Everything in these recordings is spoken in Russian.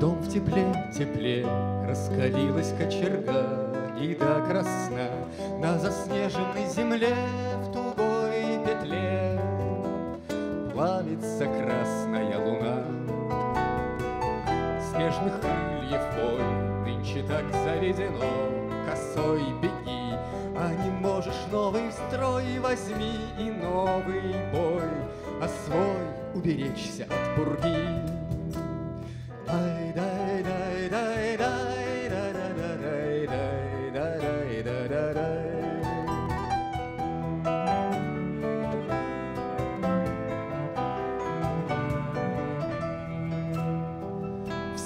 Дом в тепле, тепле, раскалилась кочерга, И до красна на заснеженной земле В тугой петле плавится красная луна. Снежных крыльев бой нынче так заведено, Косой беги, а не можешь новый строй Возьми и новый бой, а свой уберечься от пурги.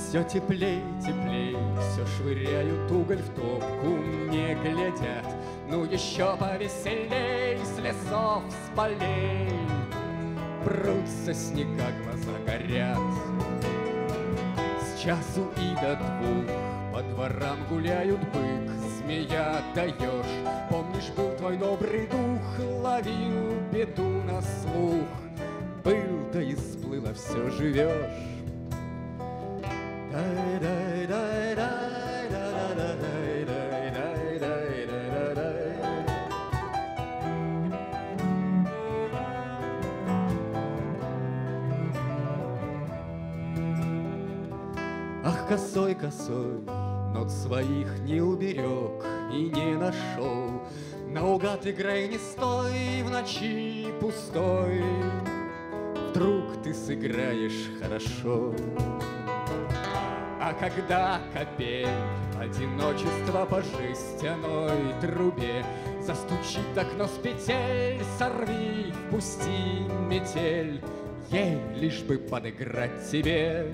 Все теплей, теплей, все швыряют уголь в топку, не глядят. Ну еще повеселей с лесов, с полей. Прутся снега, глаза горят. С часу и до двух по дворам гуляют бык, змея даешь. Помнишь, был твой добрый дух, ловил беду на слух. Был да и сплыл, а все живешь. Ах, косой, косой, нот своих не уберег и не нашел. Наугад играй не стой в ночи пустой, Вдруг ты сыграешь хорошо. Когда капель одиночество по жестяной трубе Застучит окно с петель, сорви, впусти метель, Ей лишь бы подыграть тебе.